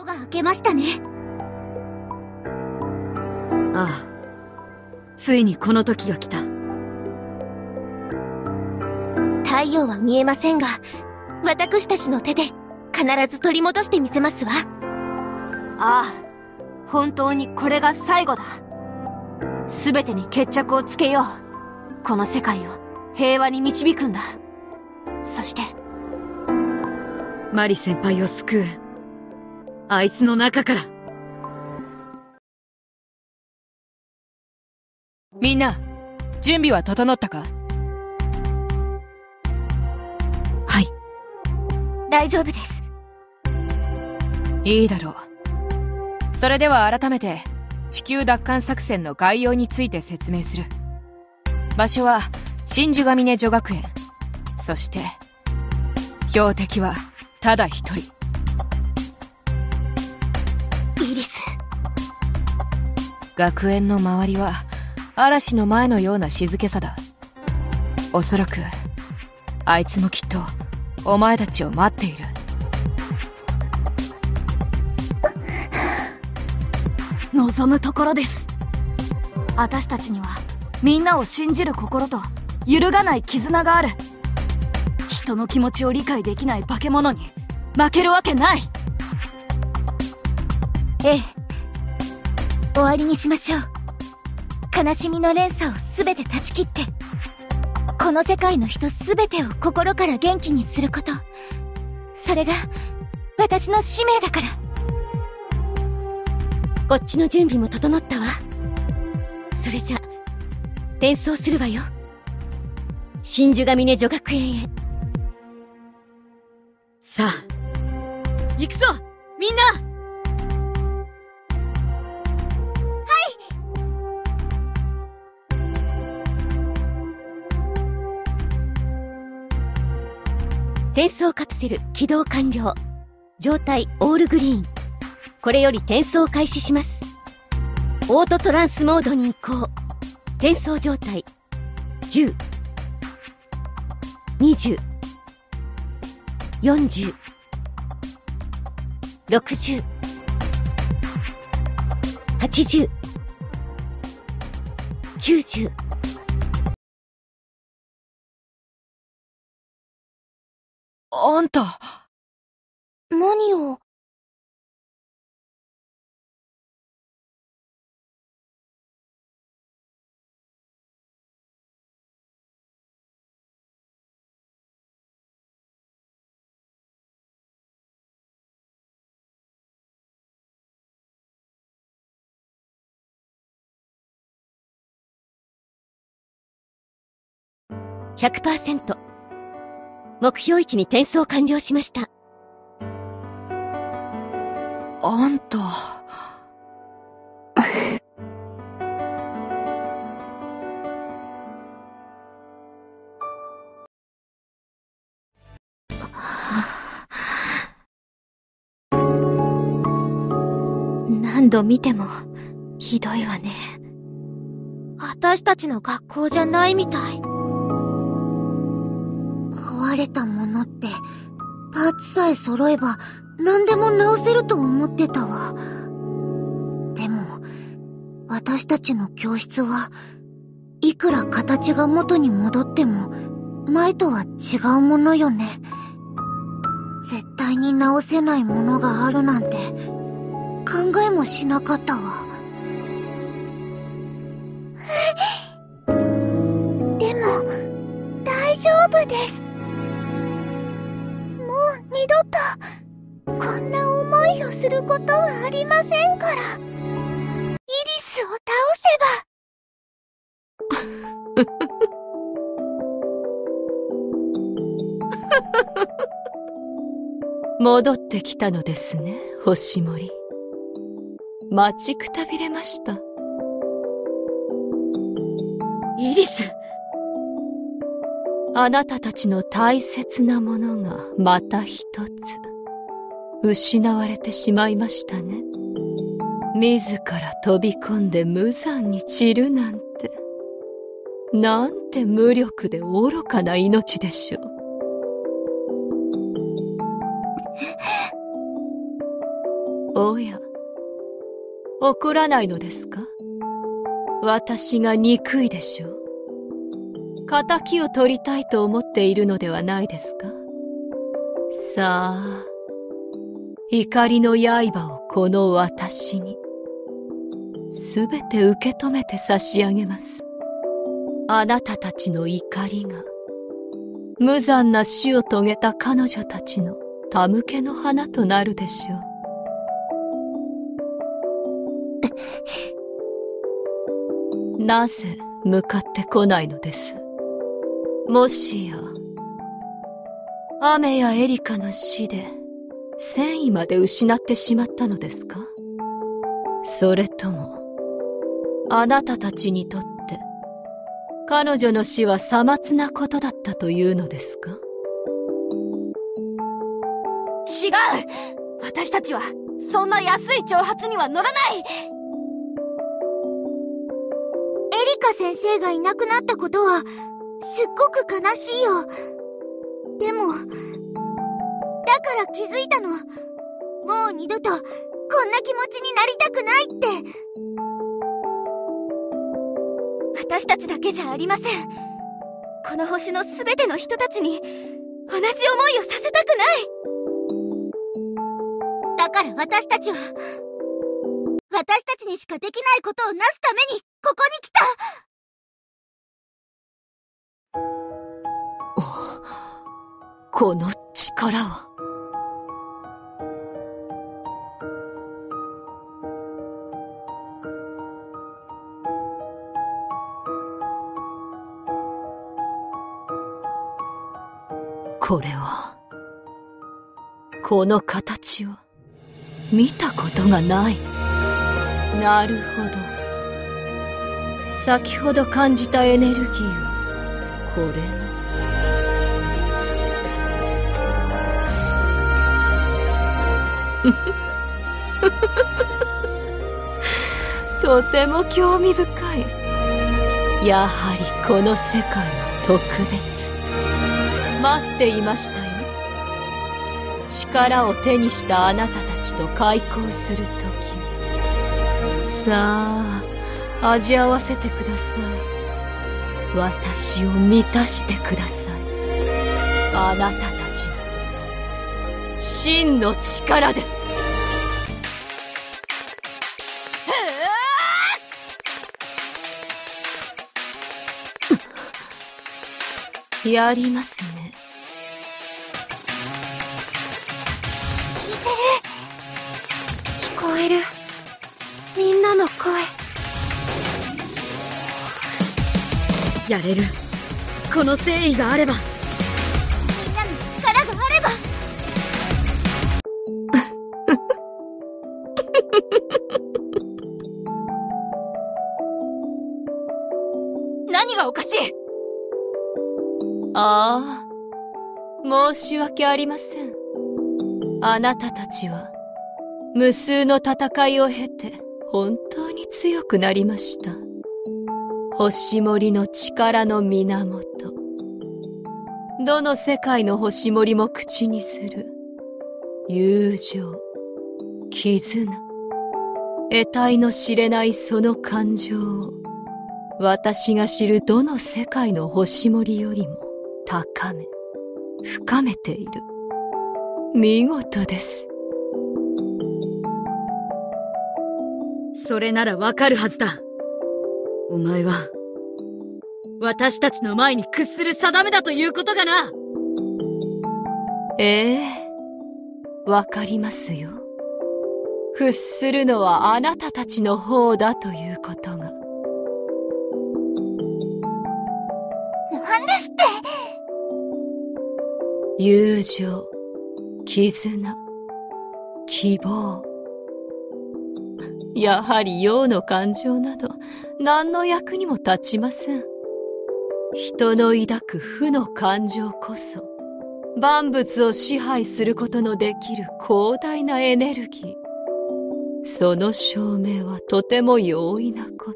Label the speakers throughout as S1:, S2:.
S1: 夜が明けましたね。
S2: ああ。ついにこの時が来た。
S1: 太陽は見えませんが、私たちの手で必ず取り戻してみせますわ。
S3: ああ。本当にこれが最後だ。すべてに決着をつけよう。この世界を平和に導くんだ。そして、
S2: マリ先輩を救う。あいつの中から。
S4: みんな、準備は整ったか？
S2: はい。
S1: 大丈夫です。
S4: いいだろう。それでは改めて、地球奪還作戦の概要について説明する。場所は、真珠ヶ峰女学園。そして、標的は、ただ一人。学園の周りは、嵐の前のような静けさだ。おそらく、あいつもきっと、お前たちを待っている。
S3: 望むところです。私たちには、みんなを信じる心と、揺るがない絆がある。人の気持ちを理解できない化け物に、負けるわけない
S1: ええ。終わりにしましょう。悲しみの連鎖をすべて断ち切って、この世界の人すべてを心から元気にすること。それが、私の使命だから。こっちの準備も整ったわ。それじゃ、転送するわよ。真珠ヶ峰女学園へ。
S2: さあ。行くぞみんな
S1: 転送カプセル起動完了。状態オールグリーン。これより転送開始します。オートトランスモードに移行。転送状態。10、20、40、60、80、90、
S4: あんた、
S1: 何を？100%目標位置に転送完了しました。
S4: あんた、
S1: 何度見てもひどいわね。私たちの学校じゃないみたい壊れたものってパーツさえ揃えば何でも直せると思ってたわ。でも私たちの教室はいくら形が元に戻っても前とは違うものよね。絶対に直せないものがあるなんて考えもしなかったわ。でも大丈夫です。度とこんな思いをすることはありませんからイリスを倒せば
S2: 戻ってきたのですね、星森。待ちくたびれました。あなたたちの大切なものがまた一つ失われてしまいましたね。自ら飛び込んで無残に散るなんて。なんて無力で愚かな命でしょう。おや怒らないのですか？私が憎いでしょう仇を取りたいと思っているのではないですか？さあ怒りの刃をこの私に。すべて受け止めて差し上げます。あなたたちの怒りが無残な死を遂げた彼女たちの手向けの花となるでしょう。なぜ向かってこないのです？もしや雨やエリカの死で戦意まで失ってしまったのですか？それともあなたたちにとって彼女の死はさまつなことだったというのですか？
S3: 違う！私たちはそんな安い挑発には乗らない！エリ
S1: カ先生がいなくなったことはすっごく悲しいよ。でもだから気づいたの。もう二度とこんな気持ちになりたくないって。
S3: 私たちだけじゃありません。この星の全ての人たちに同じ思いをさせたくない。
S1: だから私たちは私たちにしかできないことをなすためにここに来た。
S2: この力は。これはこの形は見たことがない。なるほど。先ほど感じたエネルギーはこれの。とても興味深い。やはりこの世界は特別。待っていましたよ。力を手にしたあなたたちと開口する時。さあ味合わせてください。私を満たしてください。あなたたちの真の力で。やります
S3: やれる。この誠意があれば。
S1: みんなの力があれば。
S3: 何がおかしい？
S2: ああ申し訳ありません。あなたたちは無数の戦いを経て本当に強くなりました星森の力の源。どの世界の星森も口にする。友情。絆。得体の知れないその感情を。私が知るどの世界の星森よりも高め。深めている。見事です。
S3: それならわかるはずだ。お前は私たちの前に屈する定めだということがな？
S2: ええわかりますよ。屈するのはあなたたちの方だということが。
S1: なんですって？
S2: 友情絆希望。やはり陽の感情など何の役にも立ちません。人の抱く負の感情こそ万物を支配することのできる広大なエネルギー。その証明はとても容易なこ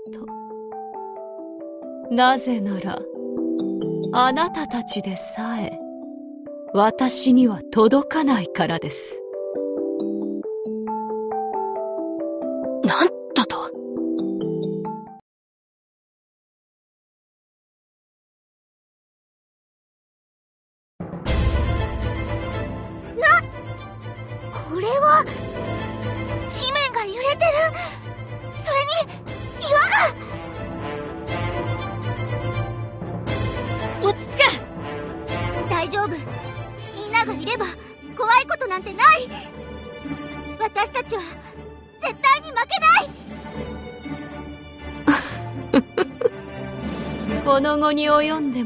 S2: と。なぜならあなたたちでさえ私には届かないからです。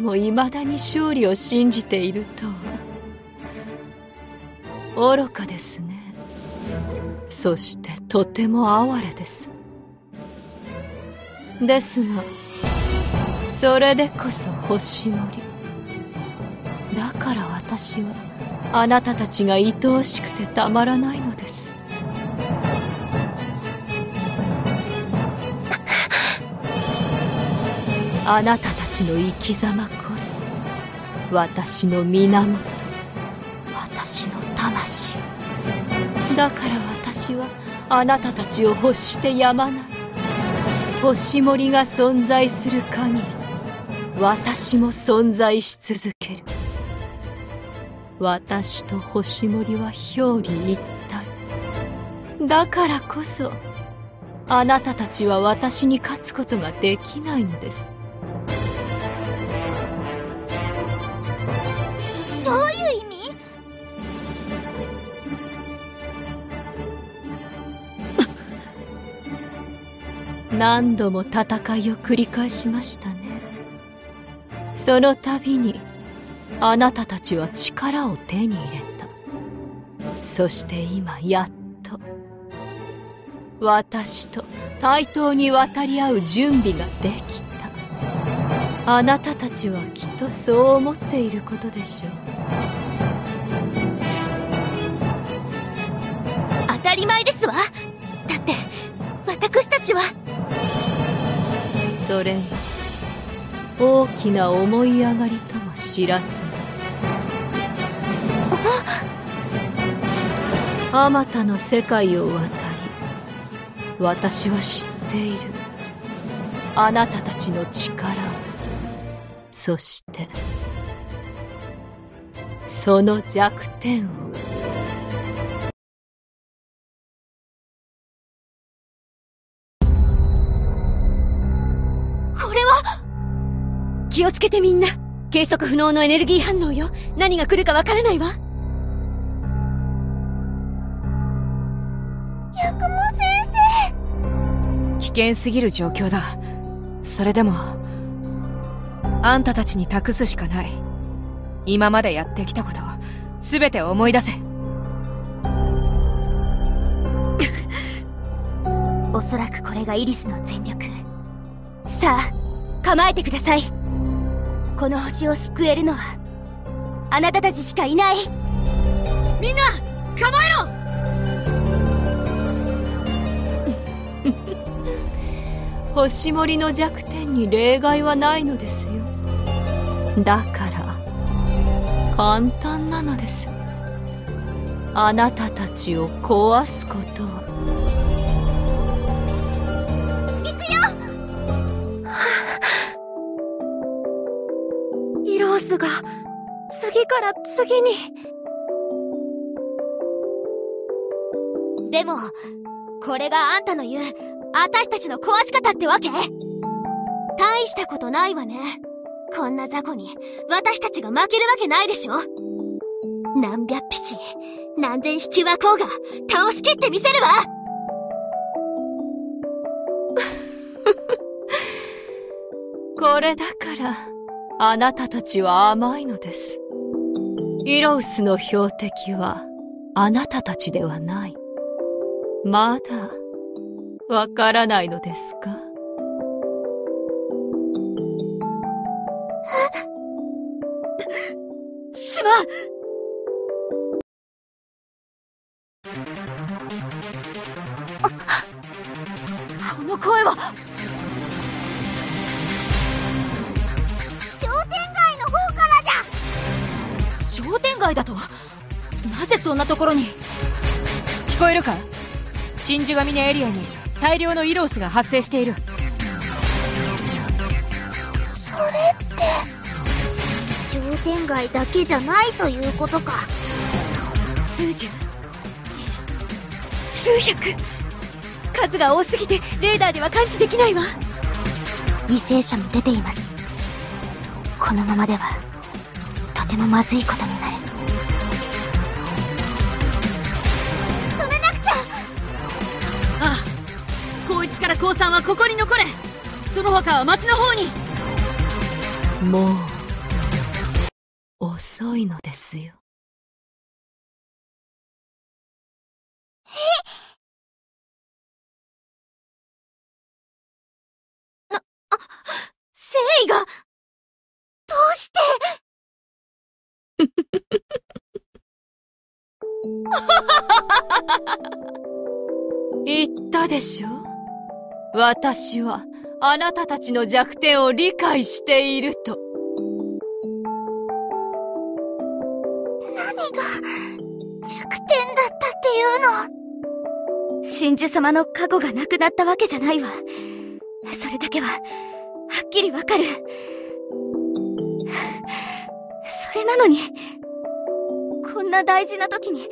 S2: も未だに勝利を信じているとは。愚かですね。そしてとても哀れです。ですがそれでこそ星森だから私はあなたたちが愛おしくてたまらないのです。あなたたちの生き様こそ私の源私の魂。だから私はあなたたちを欲してやまない。星森が存在する限り私も存在し続ける。私と星森は表裏一体。だからこそあなたたちは私に勝つことができないのです。
S1: どういう意味？
S2: 何度も戦いを繰り返しましたね。その度にあなたたちは力を手に入れた。そして今やっと私と対等に渡り合う準備ができた。あなたたちはきっとそう思っていることでしょう。
S1: 当たり前ですわ。だって私たちは。
S2: それが大きな思い上がりとも知らず。あまたの世界を渡り私は知っている。あなたたちの力を。そしてその弱点を。
S1: これは？
S5: 気をつけてみんな。計測不能のエネルギー反応よ。何が来るかわからないわ。
S1: 八雲先
S4: 危険すぎる状況だ。それでもあんたたちに託すしかない今までやってきたこと全て思い出せ。
S1: 生 おそらくこれがイリスの全力。さあ構えてください。この星を救えるのはあなたたちしかいない。
S5: みんな構えろ！
S2: 星森の弱点に例外はないのですよ。だから簡単なのです。あなたたちを壊すことは行くよ。
S3: イロースが次から次に。
S1: でもこれがあんたの言う私たちの壊し方ってわけ？大したことないわね。こんな雑魚に私たちが負けるわけないでしょ？何百匹何千匹はこうが倒しきってみせるわ！
S2: これだからあなたたちは甘いのです。イロウスの標的はあなたたちではない。まだわからないのですか
S5: この声は。
S1: 商店街の方からじゃ。
S3: 商店街だとなぜそんなところに？
S4: 聞こえるか真珠ヶ峰エリアに大量のイロースが発生している
S1: 商店街だけじゃないということか。
S5: 数十数百数が多すぎてレーダーでは感知できないわ
S1: 犠牲者も出ていますこのままではとてもまずいことになる止めなくちゃ
S3: ああ高一から高3はここに残れその他は町の方に
S2: もういのですよ。
S1: 誠意がどうして？
S2: 言ったでしょ？私はあなたたちの弱点を理解していると
S1: が弱点だったっていうの？
S5: 真珠様の過去がなくなったわけじゃないわ。それだけははっきりわかる。それなのにこんな大事な時に誠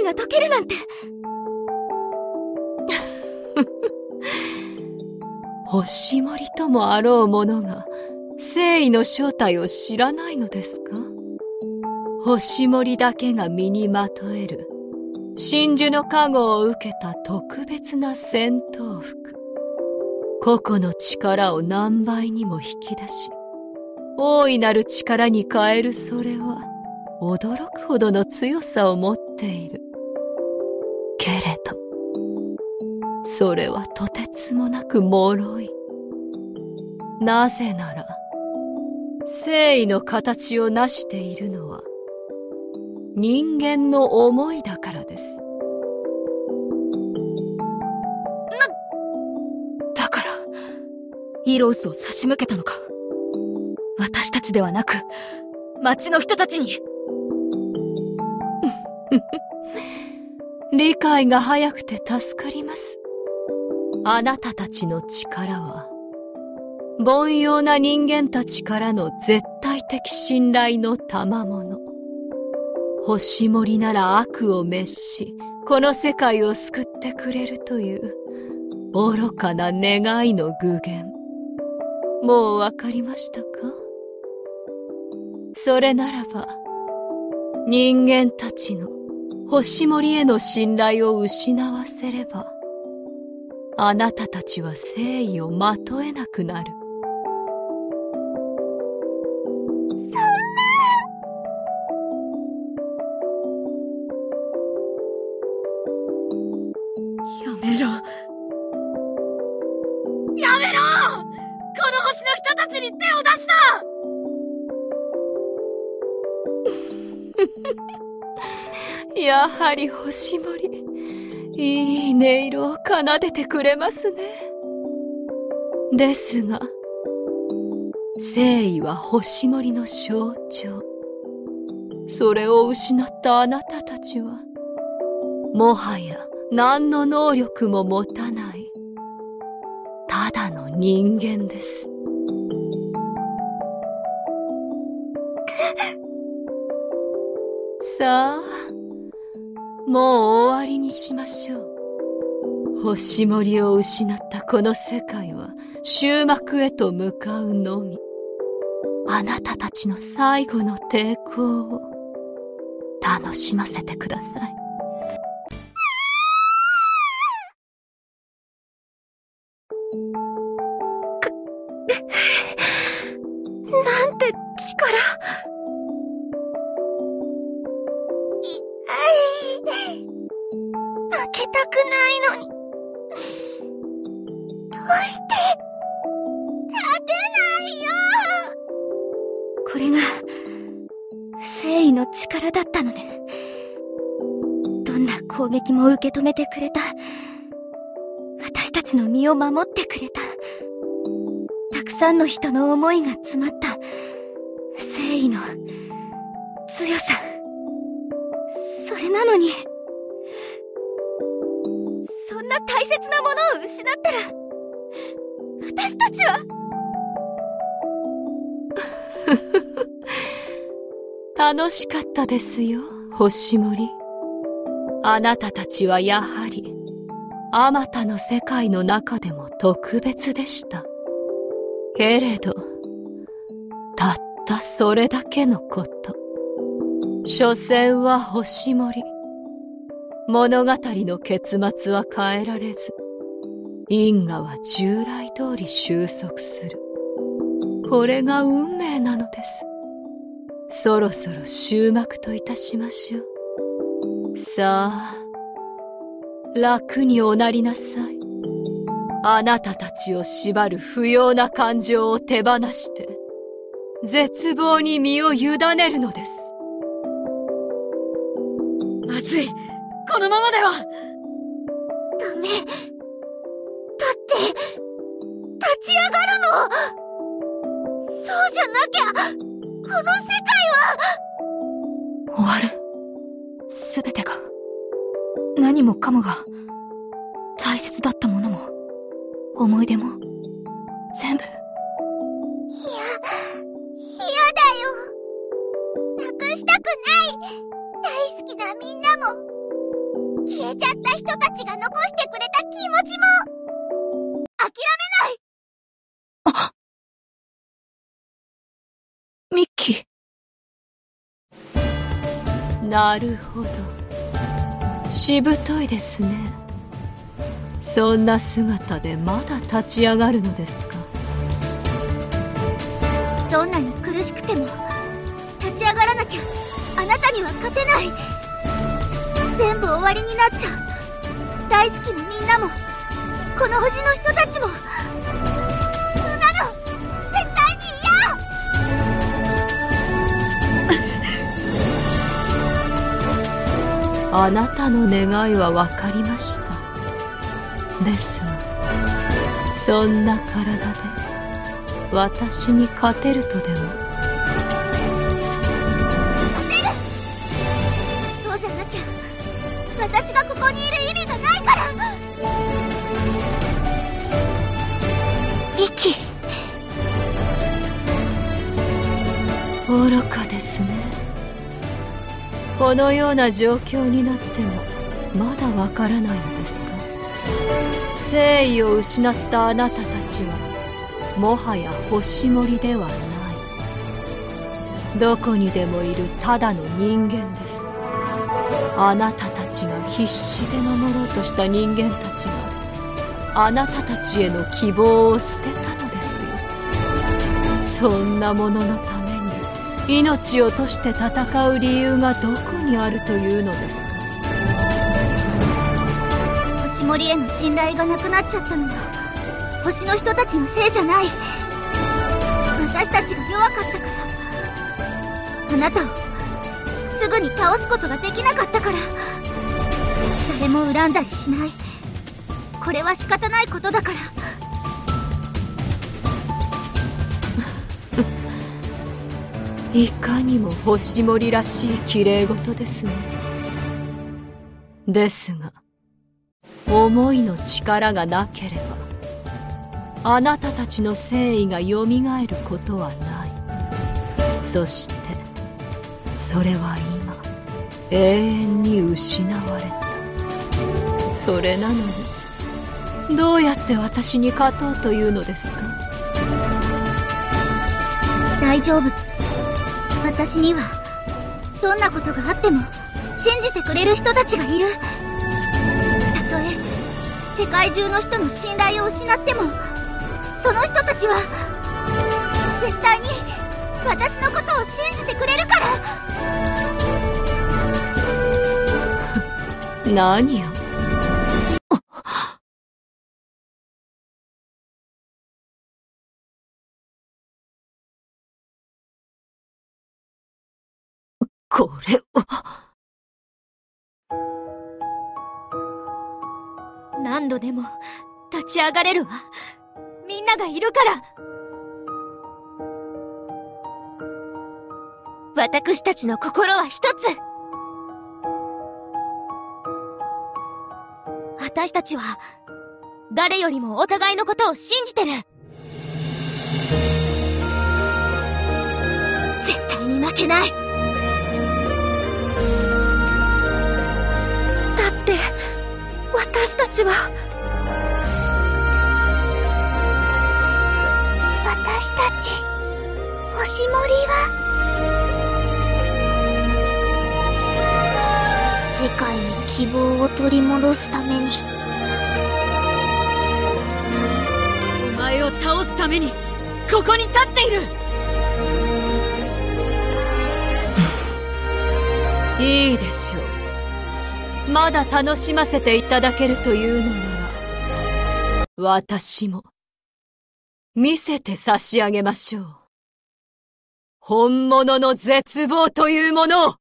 S5: 意が解けるなんて。
S2: 星森ともあろう者が誠意の正体を知らないのですか？星森だけが身にまとえる。真珠の加護を受けた特別な戦闘服。個々の力を何倍にも引き出し大いなる力に変えるそれは驚くほどの強さを持っている。けれどそれはとてつもなく脆い。なぜなら誠意の形を成しているのは人間の思いだからです。
S3: だからイロースを差し向けたのか。私たちではなく町の人たちに。
S2: 理解が早くて助かります。あなたたちの力は凡庸な人間たちからの絶対的信頼の賜物星森なら悪を滅しこの世界を救ってくれるという愚かな願いの具現。もうわかりましたか？それならば人間たちの星森への信頼を失わせればあなたたちは誠意をまとえなくなる。
S3: や
S2: はり星森いい音色を奏でてくれますね。ですが誠意は星森の象徴。それを失ったあなたたちはもはや何の能力も持たないただの人間です。さあもう終わりにしましょう。星森を失ったこの世界は終幕へと向かうのみ。あなたたちの最後の抵抗を楽しませてください。
S5: なんて力。
S1: たくないのに。どうして？勝てないよ。
S5: これが誠意の力だったのね。どんな攻撃も受け止めてくれた。私たちの身を守ってくれた。たくさんの人の思いが詰まった。誠意の強さ。それなのに。切なものを失ったら私たちは
S2: 楽しかったですよ星森あなたたちはやはり、あまたの世界の中でも特別でした。けれど、たったそれだけのこと。所詮は星盛り。物語の結末は変えられず、因果は従来通り収束する。これが運命なのです。そろそろ終幕といたしましょう。さあ、楽におなりなさい。あなたたちを縛る不要な感情を手放して、絶望に身を委ねるのです。
S3: まずいこのままでは
S1: ダメ。だって、立ち上がるのそうじゃなきゃ、この世界は
S3: 終わる。すべてが、何もかもが、大切だったものも、思い出も、全部。いや、
S1: 嫌だよ。なくしたくない。大好きなみんなも。消えちゃった人たちが残してくれた気持ちも諦めない。
S3: あミッキ
S2: ー。なるほど。しぶといですね。そんな姿でまだ立ち上がるのですか？
S1: どんなに苦しくても立ち上がらなきゃあなたには勝てない。全部終わりになっちゃう。大好きなみんなも。この星の人たちも。そんなの絶対に
S2: 嫌。あなたの願いは分かりました。ですがそんな体で私に勝てるとでも愚かですね。このような状況になってもまだわからないのですか？誠意を失ったあなたたちはもはや星盛ではない。どこにでもいるただの人間です。あなたたちが必死で守ろうとした人間たちがあなたたちへの希望を捨てたのですよ。そんなものの命を落として戦う理由がどこにあるというのですか？
S1: 星森への信頼がなくなっちゃったのは星の人たちのせいじゃない。私たちが弱かったから。あなたをすぐに倒すことができなかったから。誰も恨んだりしない。これは仕方ないことだから。
S2: いかにも星森らしい綺麗事ですね。ですが思いの力がなければあなたたちの誠意がよみがえることはない。そしてそれは今永遠に失われた。それなのにどうやって私に勝とうというのですか？
S1: 大丈夫。私にはどんなことがあっても信じてくれる人たちがいる。たとえ世界中の人の信頼を失ってもその人たちは絶対に私のことを信じてくれるから。
S2: 何よ。これは。
S5: 何度でも立ち上がれるわ。みんながいるから。私たちの心は一つ。私たちは誰よりもお互いのことを信じてる。絶対に負けない。
S3: 私たちは。
S1: 私たち星森は。世界に希望を取り戻すために。
S3: お前を倒すためにここに立っている。
S2: いいでしょうまだ楽しませていただけるというのなら私も見せて差し上げましょう。本物の絶望というものを。
S1: や、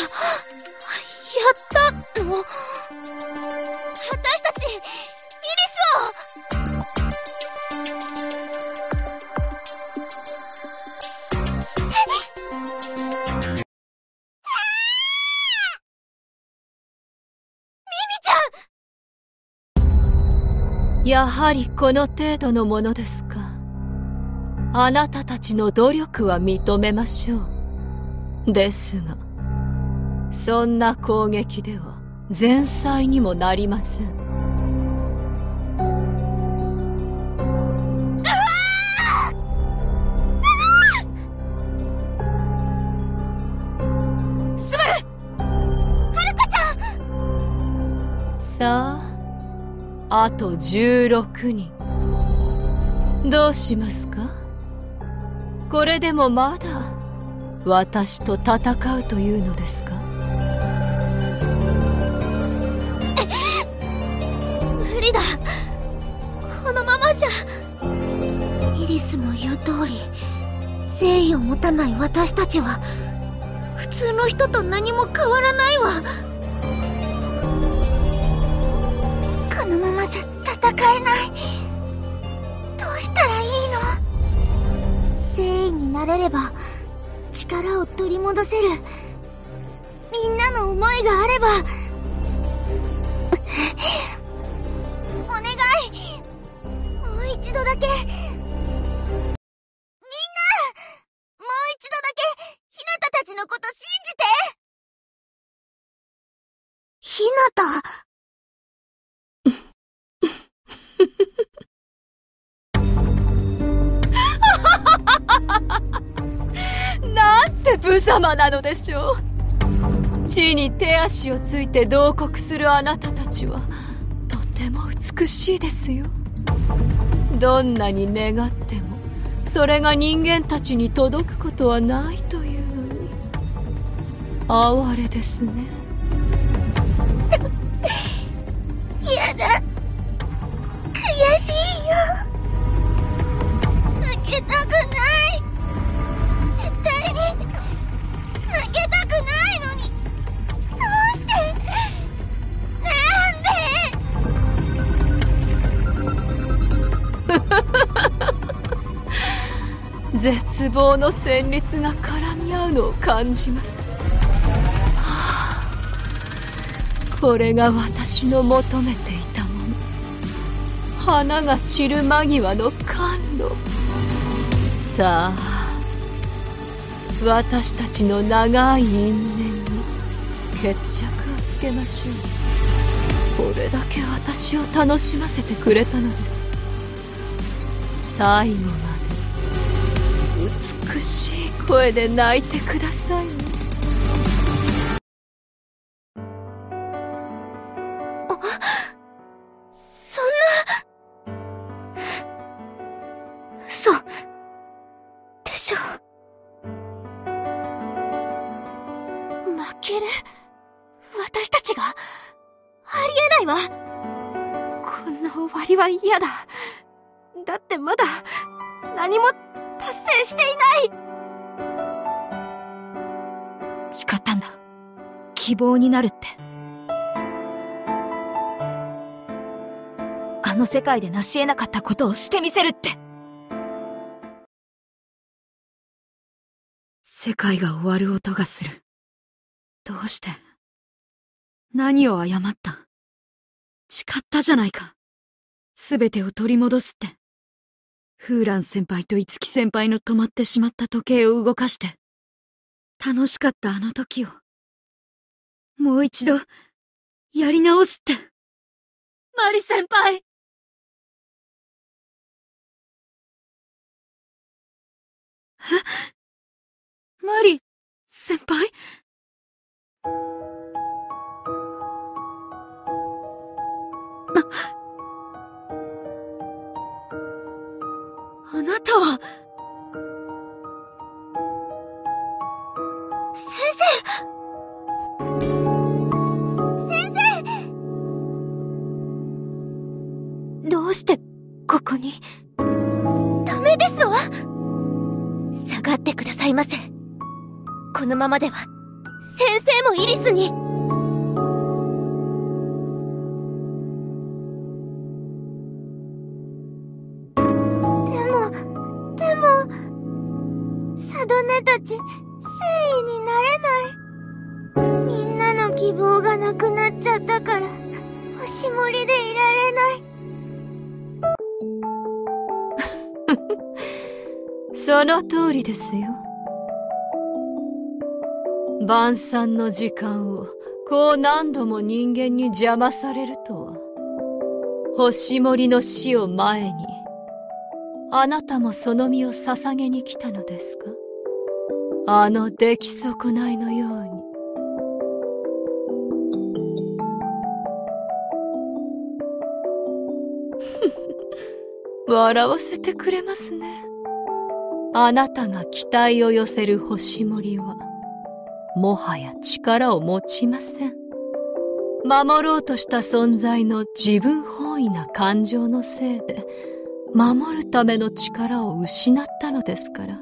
S1: やったの？私たち、
S2: やはりこの程度のものですか。あなたたちの努力は認めましょう。ですがそんな攻撃では前菜にもなりません。さああと16人。どうしますか？これでもまだ私と戦うというのですか？
S1: 無理だ。このままじゃ。イリスの言う通り誠意を持たない私たちは普通の人と何も変わらないわ。えない。どうしたらいいの？誠意になれれば力を取り戻せる。みんなの思いがあれば。お願い。もう一度だけ。みんなもう一度だけ。ひなた？
S2: 様なのでしょう。地に手足をついて同国するあなたたちはとても美しいですよ。どんなに願ってもそれが人間たちに届くことはないというのに。哀れですね。
S1: 絶
S2: 望の旋律が絡み合うのを感じます、はあ、これが私の求めていたもの。花が散る間際の甘露。さあ。私たちの長い因縁に決着をつけましょう。これだけ私を楽しませてくれたのです。最後まで。美しい声で泣いてくださいね。
S3: 希望になるって。あの世界で成し得なかったことをしてみせるって。世界が終わる音がする。どうして？何を謝った？誓ったじゃないか。すべてを取り戻すって。フーラン先輩と五木先輩の止まってしまった時計を動かして、楽しかったあの時を、もう一度、やり直すって。マリ先輩。え？マリ、先輩？あ、あなたは、
S5: に。
S1: ダメですわ。下がってくださいませ。このままでは先生もイリスに。
S2: その通りですよ。晩餐の時間をこう何度も人間に邪魔されるとは。星森の死を前にあなたもその身を捧げに来たのですか？あの出来損ないのように。笑わせてくれますね。あなたが期待を寄せる星森は、もはや力を持ちません。守ろうとした存在の自分本位な感情のせいで、守るための力を失ったのですから。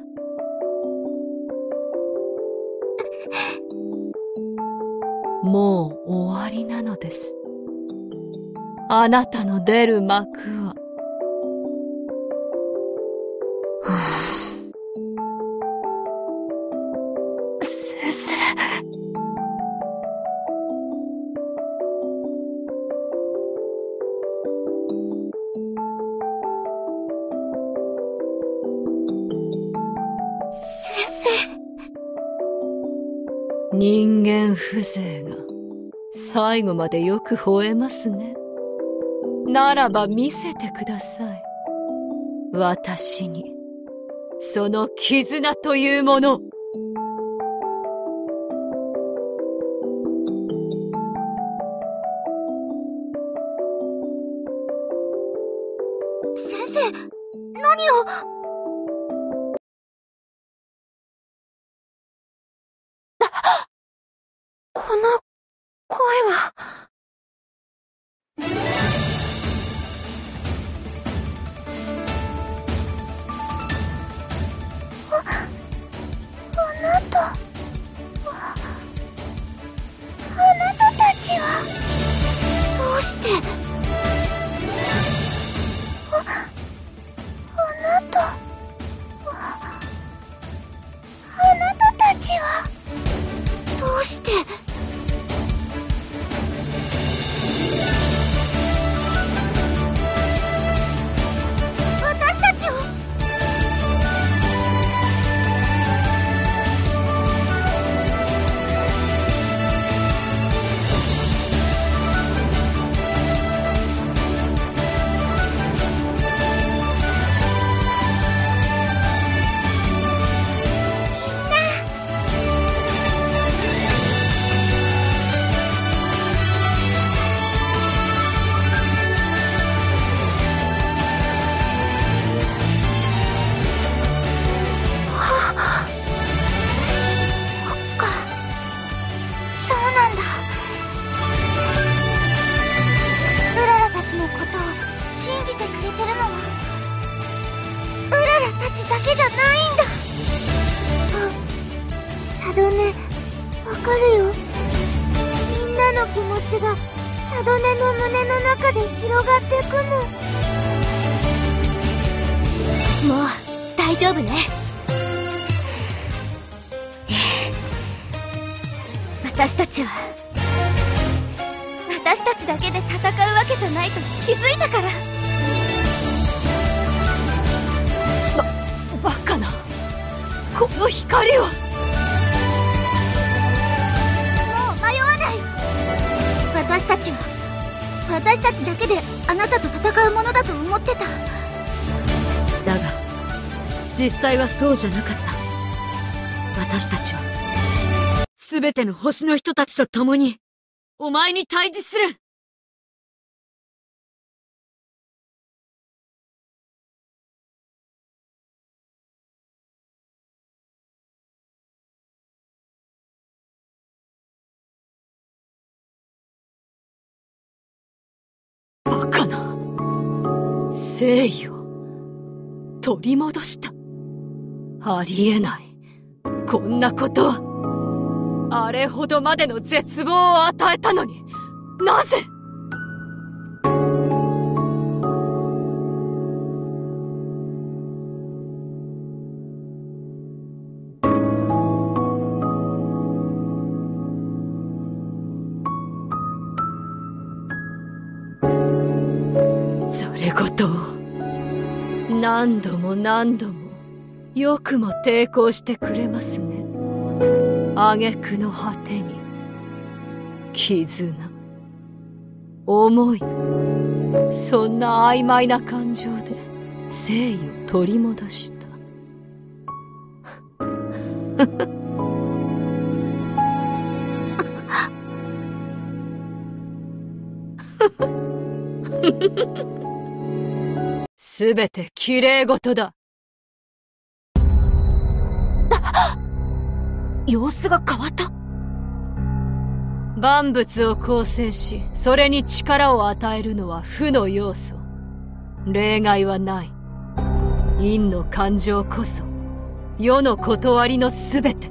S2: もう終わりなのです。あなたの出る幕は。最後までよく吠えますね。ならば見せてください。私に、その絆というもの。
S5: うじゃなか
S1: った。
S2: 私たちは。全ての星の人たちと共にお前に対峙する。バカな。誠意を取り戻した。ありえない。こんなこと。はあれほどまでの絶望を与えたのに。なぜ？それごと何度も何度も。よくも抵抗してくれますね。挙句の果てに。絆。思い。そんな曖昧な感情で誠意を取り戻した。すべて綺麗事だ
S3: 様子が変わった？
S2: 万物を構成しそれに力を与えるのは負の要素。例外はない。陰の感情こそ世の断りのすべて。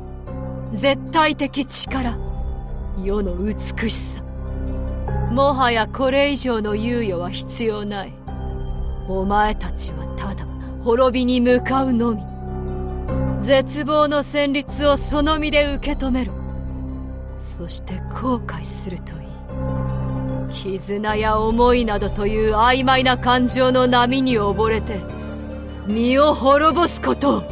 S2: 絶対的力。世の美しさ。もはやこれ以上の猶予は必要ない。お前たちはただ滅びに向かうのみ。絶望の旋律をその身で受け止めろ。そして後悔するといい。絆や思いなどという曖昧な感情の波に溺れて身を滅ぼすこと。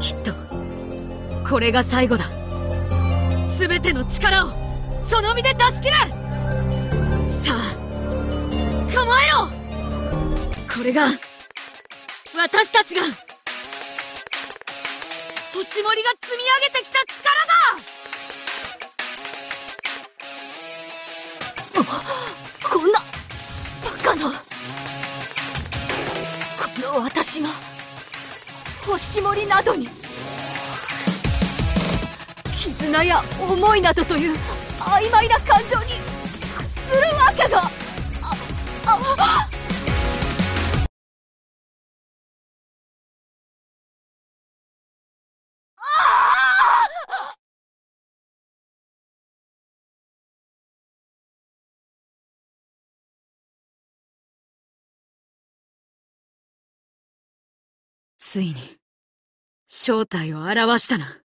S2: きっとこれが最後だ。全ての力をその身で出し切れさあ構えろ。これが私たちが星森が積み上げてきた力だ！こんなバカなこの私が星森などに絆や思いなどという曖昧な感情にするわけがああついに正体を表したな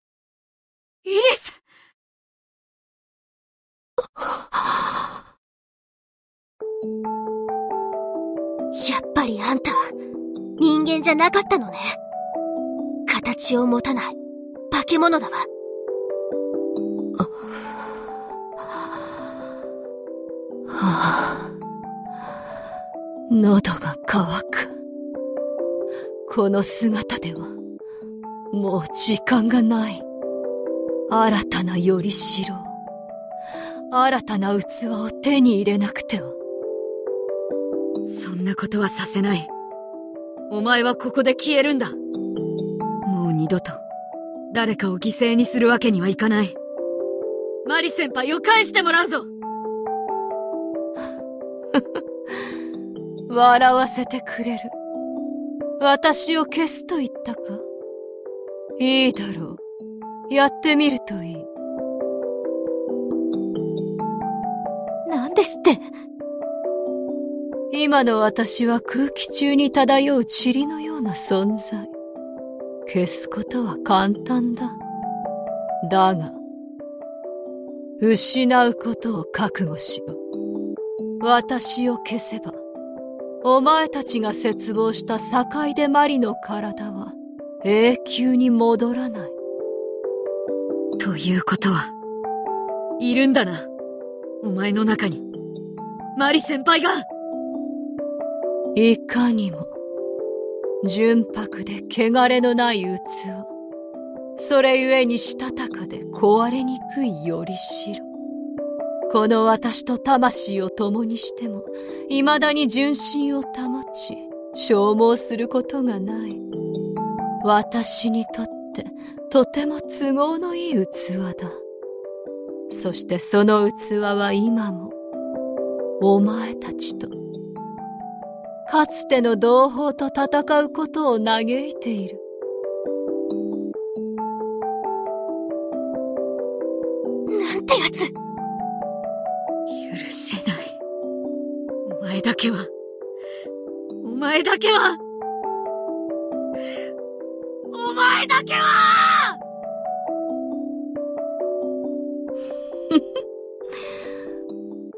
S2: イリス
S5: やっぱりあんた、人間じゃなかったのね。形を持たない、化け物だわ。
S2: はあ、喉が渇く。この姿では、もう時間がない。新たなよりしろ。新たな器を手に入れなくては。そんなことはさせない。お前はここで消えるんだ。もう二度と、誰かを犠牲にするわけにはいかない。マリ先輩を返してもらうぞ笑わせてくれる。私を消すと言ったか？いいだろう。やってみるといい。
S5: なんですって
S2: 今の私は空気中に漂う塵のような存在。消すことは簡単だ。だが、失うことを覚悟しろ。私を消せば、お前たちが絶望した境出マリの体は永久に戻らない。
S3: ということは、いるんだな。お前の中に。マリ先輩が
S2: いかにも、純白で汚れのない器。それゆえにしたたかで壊れにくいよりしろ。この私と魂を共にしても、未だに純真を保ち、消耗することがない。私にとって、とても都合のいい器だ。そしてその器は今も、お前たちと、かつての同胞と戦うことを嘆いている。
S3: なんてやつ許せない。お前だけは、お前だけは、お前だけは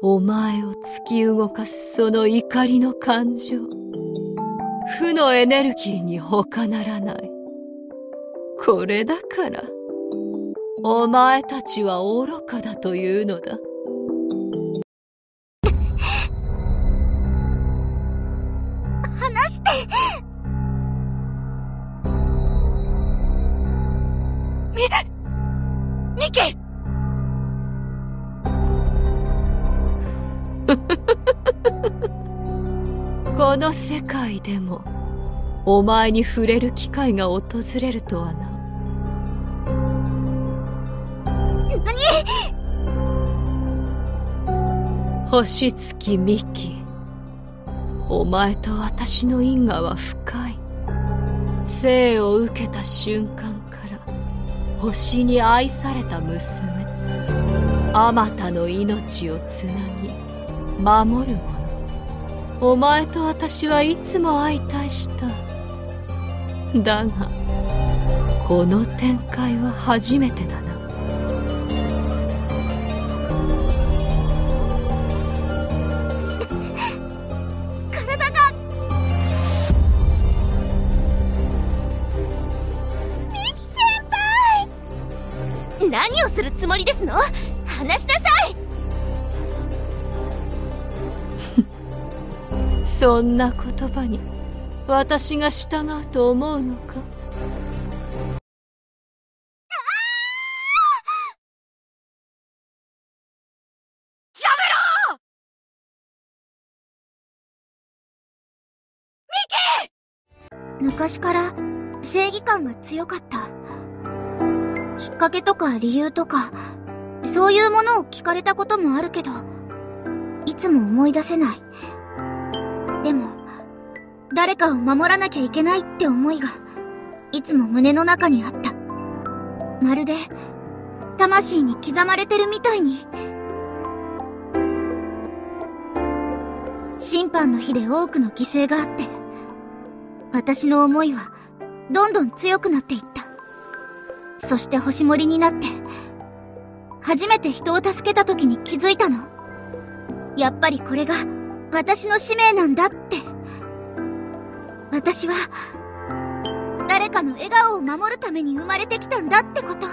S2: お前を突き動かすその怒りの感情。負のエネルギーに他ならない。これだから、お前たちは愚かだというのだ。もお前に触れる機会が訪れるとはな。
S1: 何？
S2: 星月ミキお前と私の因果は深い。生を受けた瞬間から星に愛された娘あまたの命をつなぎ守る者お前と私はいつも相対した。だがこの展開は初めてだなそんな言葉に私が従うと思うのか？
S3: やめろ
S1: ミキ昔から正義感が強かった。きっかけとか理由とか、そういうものを聞かれたこともあるけど、いつも思い出せない。でも、誰かを守らなきゃいけないって思いが、いつも胸の中にあった。まるで、魂に刻まれてるみたいに。審判の日で多くの犠牲があって、私の思いは、どんどん強くなっていった。そして星森になって、初めて人を助けた時に気づいたの。やっぱりこれが、私の使命なんだって。私は、誰かの笑顔を守るために生まれてきたんだってこと。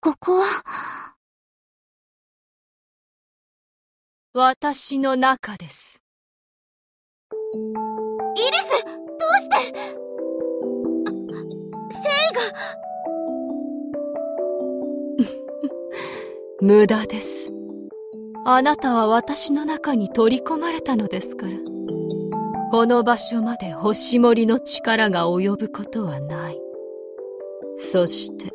S1: ここは
S2: 私の中です。
S1: イリス
S2: 無駄です。あなたは私の中に取り込まれたのですから。この場所まで星森の力が及ぶことはない。そして、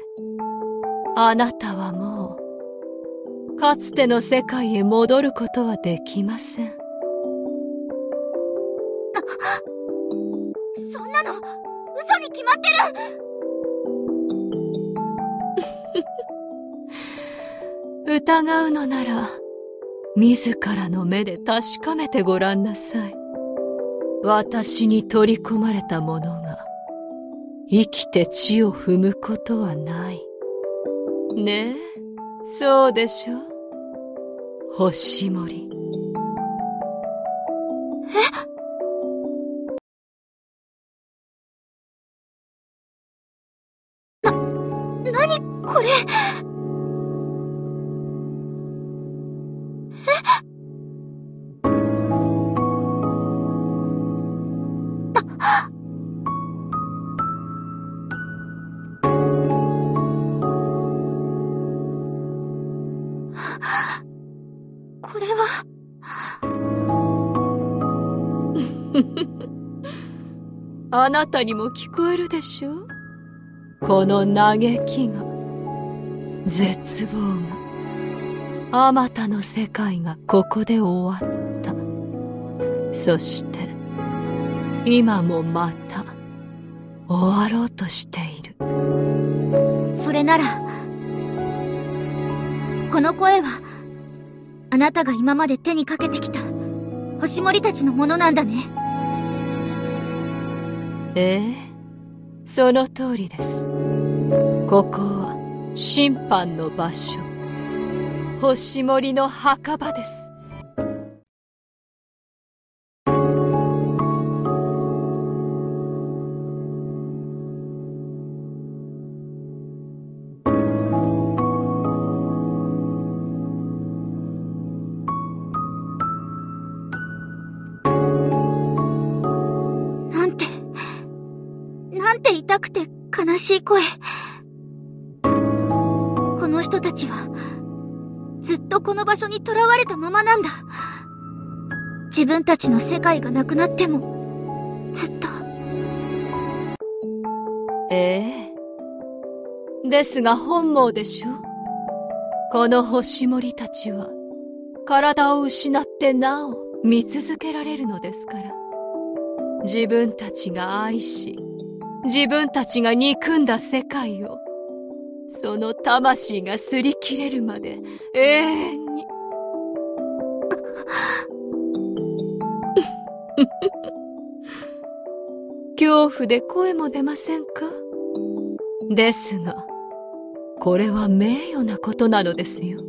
S2: あなたはもう、かつての世界へ戻ることはできません。疑うのなら、自らの目で確かめてごらんなさい。私に取り込まれたものが、生きて地を踏むことはない。ねえ、そうでしょ？星森。なたにも聞こえるでしょう？この嘆きが絶望があまたの世界がここで終わった。そして今もまた終わろうとしている。
S1: それなら、この声は、あなたが今まで手にかけてきた、星森たちのものなんだね。
S2: ええ。その通りです。ここは審判の場所。星森の墓場です。
S1: 痛くて悲しい声。この人たちは、ずっとこの場所に囚われたままなんだ。自分たちの世界がなくなっても、ずっと。
S2: ええですが本望でしょこの星森たちは体を失ってなお見続けられるのですから自分たちが愛し自分たちが憎んだ世界をその魂が擦り切れるまで永遠に。恐怖で声も出ませんか？ですがこれは名誉なことなのですよ。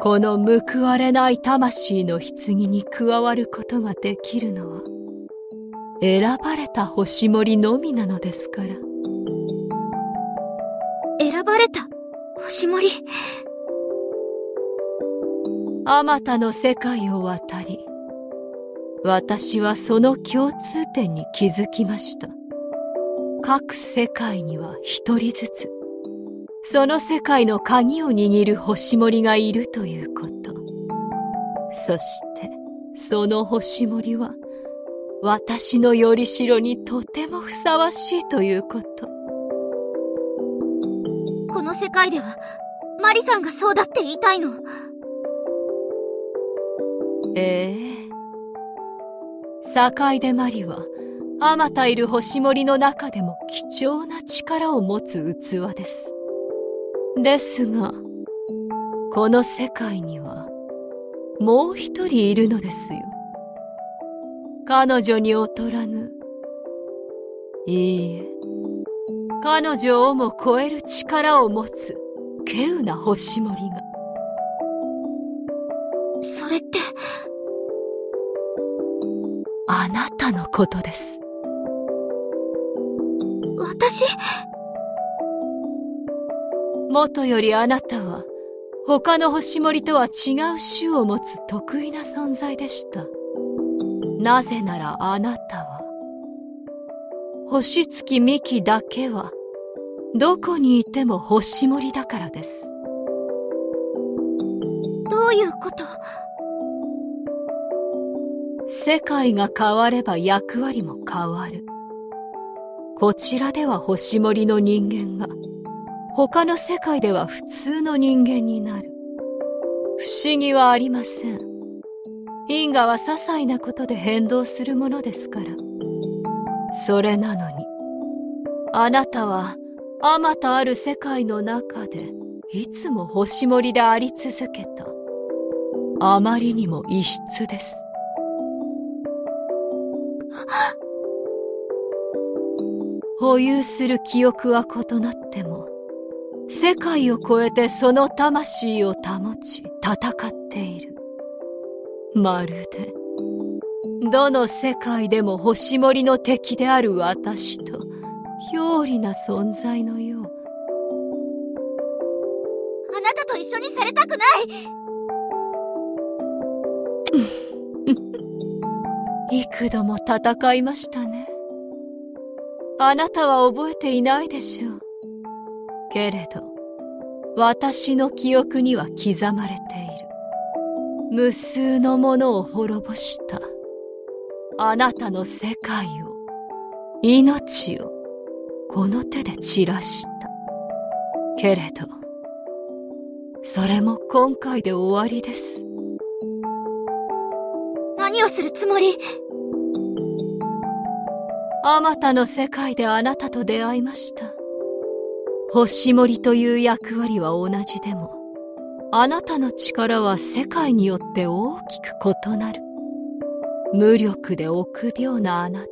S2: この報われない魂の棺に加わることができるのは選ばれた星森のみなのですから。
S1: 選ばれた星森。
S2: あまたの世界を渡り私はその共通点に気づきました。各世界には一人ずつその世界の鍵を握る星森がいるということ。そしてその星森は私のよりしろにとてもふさわしいということ。
S1: この世界では、マリさんがそうだって言いたいの。
S2: ええ。境出マリはあまたいる星森の中でも貴重な力を持つ器です。ですがこの世界にはもう一人いるのですよ彼女に劣らぬ。いいえ。彼女をも超える力を持つ稀有な星森が。
S1: それって、
S2: あなたのことです。
S1: 私、
S2: もとよりあなたは他の星森とは違う種を持つ得意な存在でしたなぜならあなたは星月幹だけはどこにいても星森だからです。
S1: どういうこと？
S2: 世界が変われば役割も変わる。こちらでは星森の人間が他の世界では普通の人間になる。不思議はありません因果は些細なことで変動するものですから。それなのにあなたはあまたある世界の中でいつも星森であり続けた。あまりにも異質です。保有する記憶は異なっても世界を超えてその魂を保ち戦っている。まるでどの世界でも星森の敵である私と表裏な存在のよう
S1: 一緒にされたくない
S2: 幾度も戦いましたね。あなたは覚えていないでしょう。けれど、私の記憶には刻まれている。無数のものを滅ぼした。あなたの世界を、命を、この手で散らした。けれど、それも今回で終わりです。
S1: 何をするつもり？
S2: あまたの世界であなたと出会いました。星森という役割は同じでも、あなたの力は世界によって大きく異なる。無力で臆病なあなた。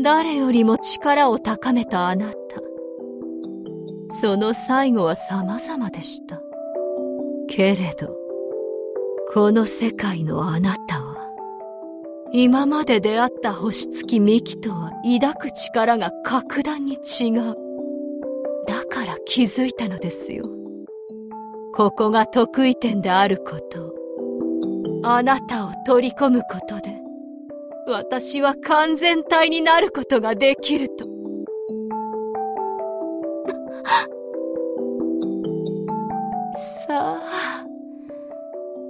S2: 誰よりも力を高めたあなた。その最後は様々でした。けれど、この世界のあなたは、今まで出会った星付き幹とは抱く力が格段に違う。だから気づいたのですよ。ここが得意点であること。あなたを取り込むことで、私は完全体になることができると。さあ、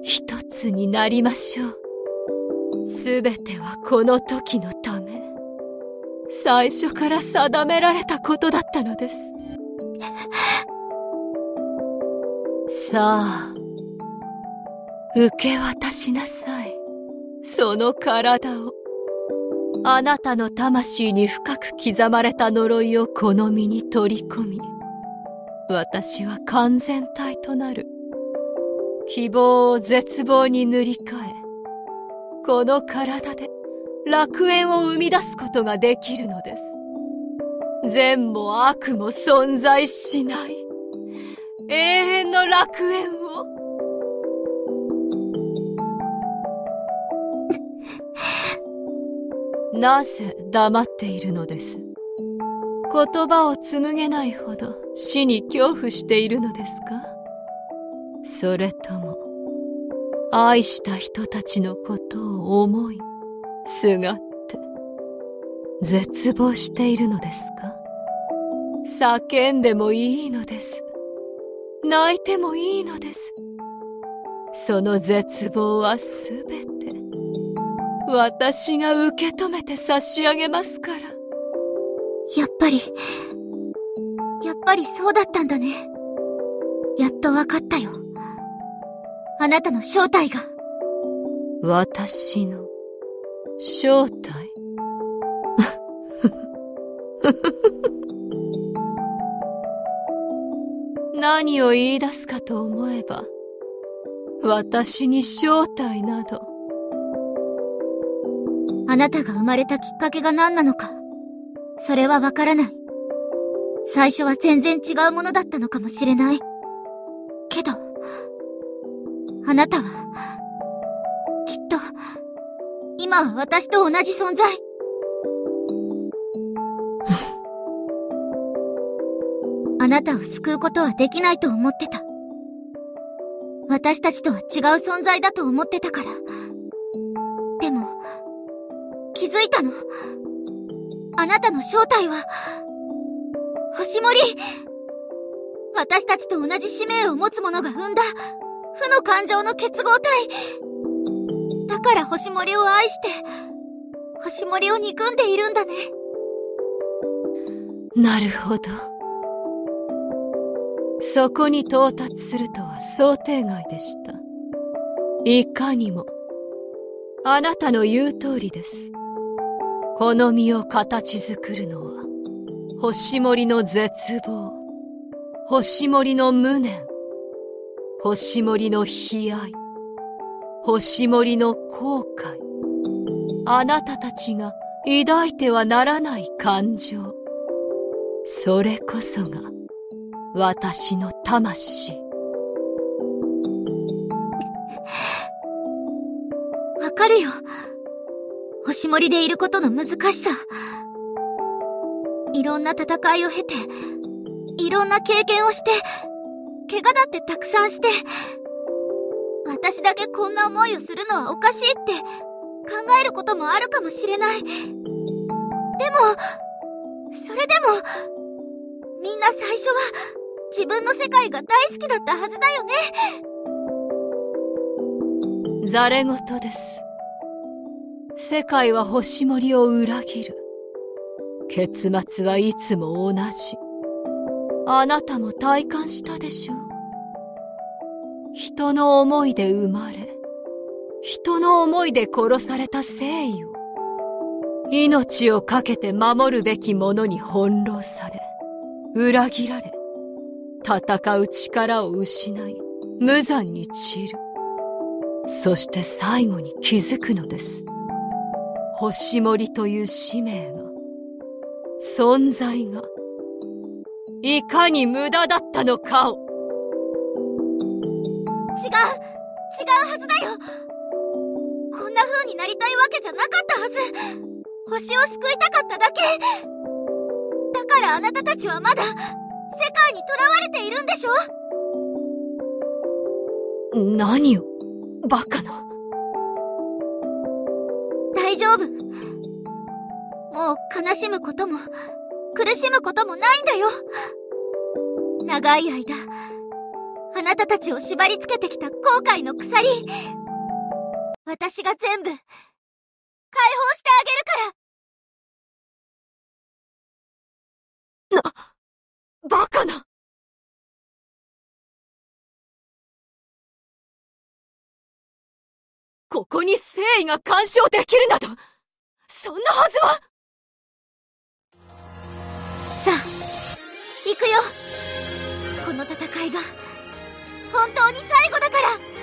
S2: 一つになりましょう。すべてはこの時のため、最初から定められたことだったのです。さあ、受け渡しなさい。その体を。あなたの魂に深く刻まれた呪いをこの身に取り込み、私は完全体となる。希望を絶望に塗り替え、この体で楽園を生み出すことができるのです。善も悪も存在しない。永遠の楽園を？なぜ黙っているのです？言葉を紡げないほど死に恐怖しているのですか？それとも愛した人たちのことを思い、すがって、絶望しているのですか？叫んでもいいのです。泣いてもいいのです。その絶望はすべて、私が受け止めて差し上げますから。
S1: やっぱり、やっぱりそうだったんだね。やっとわかったよ。あなたの正体が。
S2: 私の正体？何を言い出すかと思えば、私に正体など。
S1: あなたが生まれたきっかけが何なのか、それはわからない。最初は全然違うものだったのかもしれない。けど、あなたは、きっと、今は私と同じ存在。なたを救うことはできないと思ってた。私たちとは違う存在だと思ってたから。でも、気づいたの。あなたの正体は、星森私たちと同じ使命を持つ者が生んだ負の感情の結合体だから星森を愛して、星森を憎んでいるんだね。
S2: なるほど。そこに到達するとは想定外でした。いかにも、あなたの言う通りです。この身を形作るのは、星森の絶望、星森の無念、星森の悲哀、星森の後悔、あなたたちが抱いてはならない感情、それこそが私の魂。
S1: わかるよ。星森でいることの難しさ。いろんな戦いを経て、いろんな経験をして、怪我だってたくさんして、私だけこんな思いをするのはおかしいって考えることもあるかもしれない。でも、それでも、みんな最初は自分の世界が大好きだったはずだよね。
S2: ざれ言です。世界は星森を裏切る。結末はいつも同じ。あなたも体感したでしょう。人の思いで生まれ、人の思いで殺された誠意を、命を懸けて守るべき者に翻弄され、裏切られ、戦う力を失い、無残に散る。そして最後に気づくのです。星森という使命が、存在が、いかに無駄だったのかを。
S1: 違う違うはずだよこんな風になりたいわけじゃなかったはず星を救いたかっただけだからあなたたちはまだ世界に囚われているんでし
S2: ょ？何を？バカな。
S1: 大丈夫。もう悲しむことも苦しむこともないんだよ。長い間あなたたちを縛り付けてきた後悔の鎖私が全部解放してあげる
S2: から。なバカな。ここに誠意が干渉できるなど。そんなはずは。
S1: さあ行くよ。この戦いが本当に最後だから。